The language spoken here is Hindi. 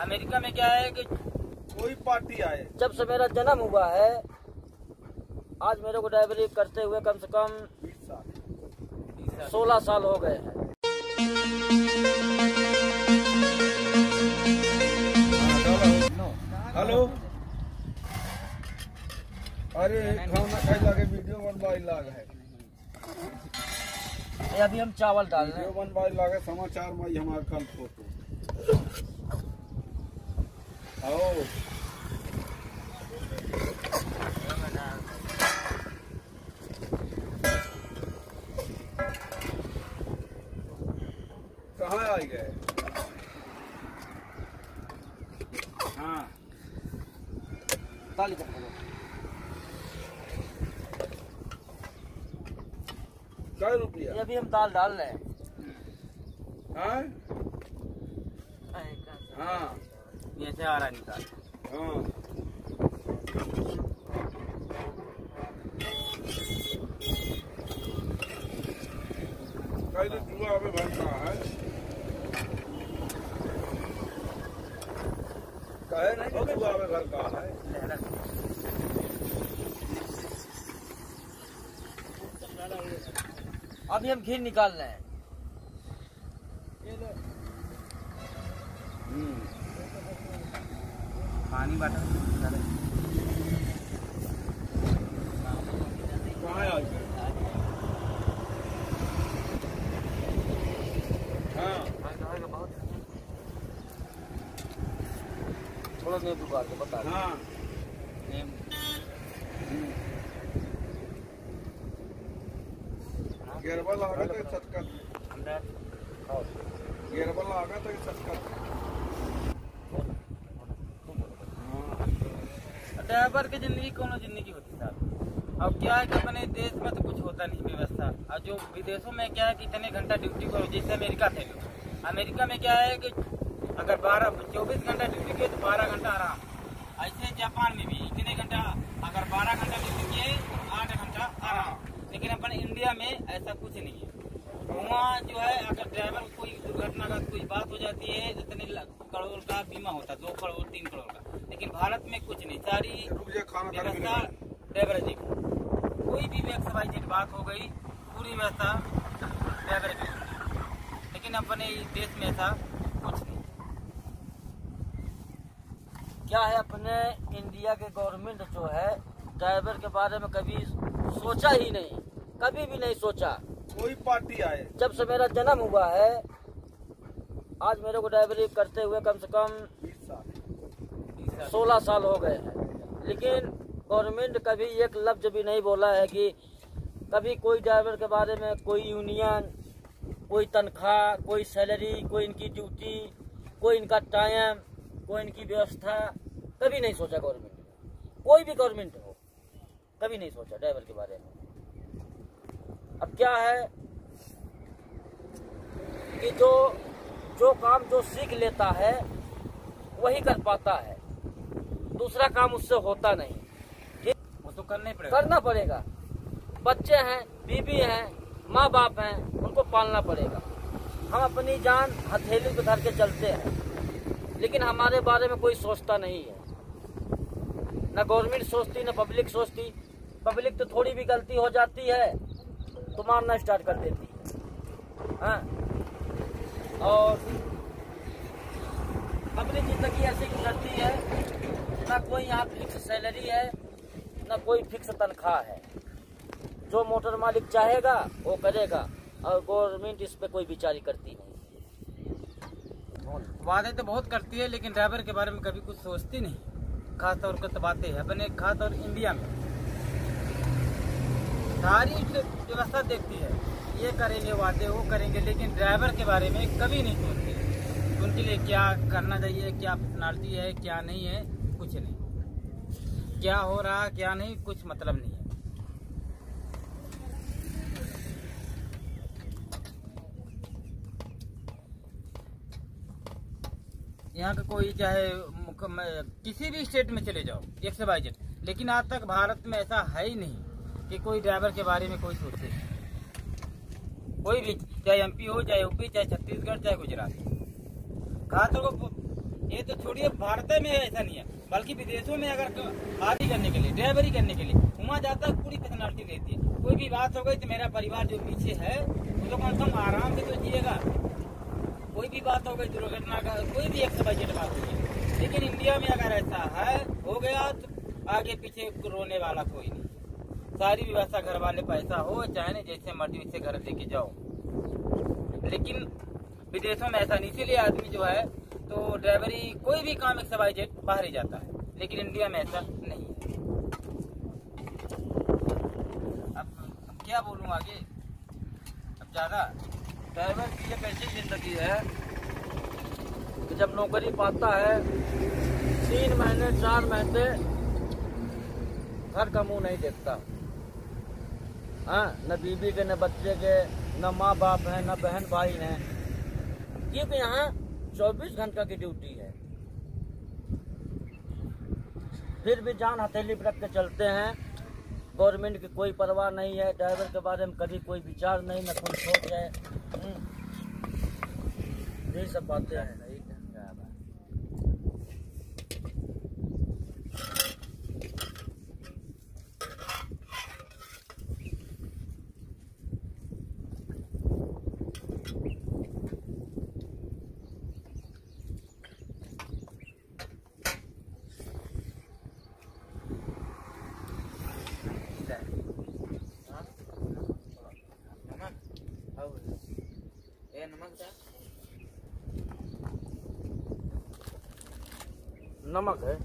अमेरिका में क्या है कि कोई पार्टी आए। जब से मेरा जन्म हुआ है आज मेरे को ड्राइवरी करते हुए कम से कम सोलह साल हो गए हैं। हेलो। अरे खाना खाई लागे वीडियो बनवाई लाग है। अभी हम चावल डाल रहे वीडियो हैं बनवाई लागे समाचार में हमारे कल फ़ोटो। कहाँ आ गए? हाँ। ताली। रुपया। ये अभी हम दाल डाल रहे हैं। हाँ? हाँ। ये से आ रहा निकाल। हाँ। भरता है। कहे नहीं कि का है? अभी हम घी निकाल रहे हैं। पानी बाटा हाँ। थोड़ा नींबू काट के बता। हाँ। गेरबा लागा तो सटका गेरबा लागा तो सटका ड्राइवर की ज़िंदगी कोनो ज़िंदगी होती साहब? अब क्या है कि अपने देश में तो कुछ होता नहीं व्यवस्था। और जो विदेशों में क्या है कि इतने घंटा ड्यूटी करो, जैसे अमेरिका थे। लोग अमेरिका में क्या है कि अगर बारह, चौबीस घंटा ड्यूटी किए तो बारह घंटा आराम। ऐसे जापान में भी इतने घंटा, अगर बारह घंटा ड्यूटी किए तो आठ घंटा आराम। लेकिन अपन इंडिया में ऐसा कुछ नहीं है। वहाँ जो है, अगर ड्राइवर कोई दुर्घटना का कोई बात हो जाती है, इतने लाख करोड़ का बीमा होता है दो करोड़ तीन करोड़ का। लेकिन भारत में कुछ नहीं सारी के व्यवस्था की। कोई भी व्यक्ति भाई जी बात हो गई पूरी व्यवस्था की। होती। लेकिन अपने देश में ऐसा कुछ नहीं। क्या है अपने इंडिया के गवर्नमेंट जो है ड्राइवर के बारे में कभी सोचा ही नहीं कभी भी नहीं सोचा। कोई पार्टी आए। जब से मेरा जन्म हुआ है आज मेरे को ड्राइवरी करते हुए कम से कम सोलह साल हो गए हैं। लेकिन गवर्नमेंट कभी एक लफ्ज भी नहीं बोला है कि कभी कोई ड्राइवर के बारे में कोई यूनियन कोई तनख्वाह, कोई सैलरी कोई इनकी ड्यूटी कोई इनका टाइम कोई इनकी व्यवस्था, कभी नहीं सोचा गवर्नमेंट ने। कोई भी गवर्नमेंट हो, कभी नहीं सोचा ड्राइवर के बारे में। अब क्या है कि जो जो काम जो सीख लेता है वही कर पाता है। दूसरा काम उससे होता नहीं। ये वो तो करना पड़ेगा। करना पड़ेगा। बच्चे हैं बीबी हैं माँ बाप हैं उनको पालना पड़ेगा। हम अपनी जान हथेली पे धर के चलते हैं। लेकिन हमारे बारे में कोई सोचता नहीं है। न गवर्नमेंट सोचती न पब्लिक सोचती। पब्लिक तो थोड़ी भी गलती हो जाती है तो मारना स्टार्ट कर देती है। हाँ? और अपनी ज़िंदगी ऐसी गुजरती है, ना कोई यहाँ फिक्स सैलरी है, ना कोई फिक्स तनख्वाह है। जो मोटर मालिक चाहेगा, वो करेगा, और गवर्नमेंट इस पे कोई विचारी करती नहीं। वादे तो बहुत करती है, लेकिन ड्राइवर के बारे में कभी कुछ सोचती नहीं। खास तौर पर तो बातें है, अपने खास तौर इंडिया में। सारी व्यवस्था देखती है। ये करेंगे वादे, वो करेंगे, लेकिन ड्राइवर के बारे में कभी नहीं सोचते उनके लिए क्या करना चाहिए, क्या पर्सनालिटी है, क्या नहीं है, कुछ नहीं। क्या हो रहा, क्या नहीं, कुछ मतलब नहीं है। यहाँ का कोई चाहे किसी भी स्टेट में चले जाओ, एक से बाई लेकिन आज तक भारत में ऐसा है ही नहीं कि कोई ड्राइवर के बारे में कोई सोचे। कोई भी, चाहे एमपी हो, चाहे यूपी चाहे छत्तीसगढ़, चाहे गुजरात। खासतौर को ये तो छोड़िए, भारत में ऐसा नहीं है। बल्कि विदेशों में अगर आदि करने के लिए ड्राइवरी करने के लिए, वहाँ जाता है, पूरी पर्सनैलिटी रहती है। कोई भी बात हो गई तो मेरा परिवार जो पीछे है, वो तो कम से कम आराम से तो जिएगा। कोई भी बात हो गई, दुर्घटना का, कोई भी एक सबाइजेट बात हो लेकिन इंडिया में अगर ऐसा है, हो गया तो आगे पीछे रोने वाला कोई नहीं। सारी व्यवस्था घर वाले पैसा हो, चाहे नहीं जैसे मर्ज़ी उसे घर लेके जाओ। लेकिन विदेशों में ऐसा नहीं, इसीलिए आदमी जो है तो ड्राइवरी कोई भी काम एक सवाई जेट बाहर ही जाता है, लेकिन इंडिया में ऐसा नहीं है। अब अब क्या बोलूँ आगे? अब ज़्यादा ड्राइवर की एक ऐसी ज़िंदगी है कि जब नौकरी पाता है, तीन महीने, चार महीने, घर का मुँह नहीं देखता। हाँ न बीबी के, न बच्चे के, न माँ बाप है, न बहन भाई हैं। क्योंकि यहाँ चौबीस घंटा की ड्यूटी है। फिर भी जान हथेली पर रख के चलते हैं। गवर्नमेंट की कोई परवाह नहीं है। ड्राइवर के बारे में कभी कोई विचार नहीं, न कोई सोच है। हम्म। यही सब बातें हैं। नमक है